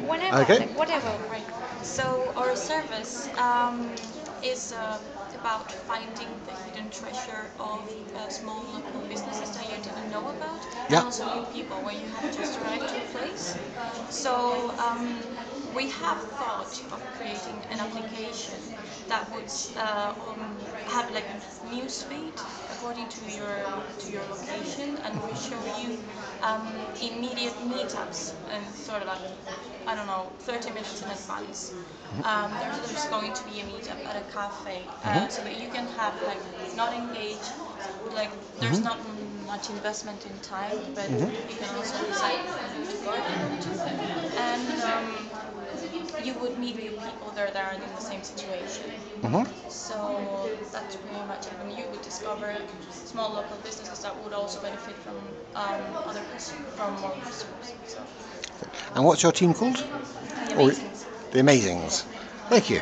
Whenever, Okay. like, whatever. Right. So our service um, is uh, about finding the hidden treasure of uh, small local businesses that you didn't know about, Yeah. and also new people when you have just arrived to a place. So um, we have thought of creating an application that would uh, um, have like news feed according to your to your location, and we show you um, immediate meetups and sort of like I don't know 30 minutes in advance. Um, there's, there's going to be a meetup at a cafe, uh, so that you can have like not engage, like there's not much investment in time, but you can also decide to go you would meet new people that are in the same situation. Mhm. So that's pretty much it. And you would discover small local businesses that would also benefit from um, other from more customers. So And what's your team called? the Or- amazing. The Amazings. Thank you.